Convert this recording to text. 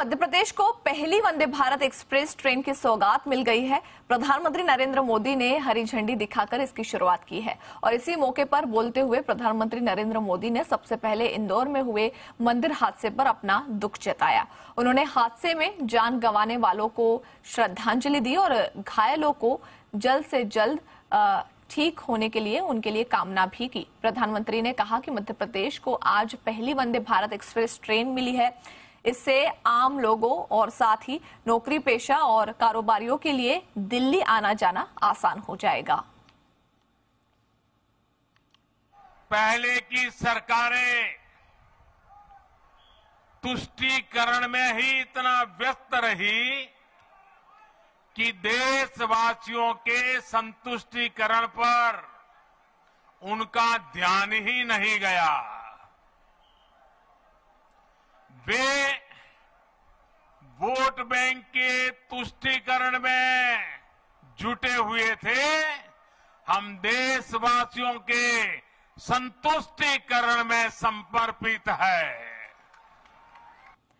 मध्य प्रदेश को पहली Vande Bharat express train की सौगात मिल गई है। प्रधानमंत्री नरेंद्र मोदी ने हरी झंडी दिखाकर इसकी शुरुआत की है। और इसी मौके पर बोलते हुए प्रधानमंत्री नरेंद्र मोदी ने सबसे पहले इंदौर में हुए मंदिर हादसे पर अपना दुख जताया। उन्होंने हादसे में जान गंवाने वालों को श्रद्धांजलि दी और घायलों को जल्द से जल्द ठीक होने के लिए उनके लिए कामना भी की। प्रधानमंत्री ने कहा कि मध्य प्रदेश को आज पहली वंदे भारत एक्सप्रेस ट्रेन मिली है। इससे आम लोगों और साथ ही नौकरी पेशा और कारोबारियों के लिए दिल्ली आना जाना आसान हो जाएगा। पहले की सरकारें तुष्टीकरण में ही इतना व्यस्त रही कि देशवासियों के संतुष्टीकरण पर उनका ध्यान ही नहीं गया। वे वोट बैंक के तुष्टीकरण में जुटे हुए थे। हम देशवासियों के संतुष्टीकरण में समर्पित है।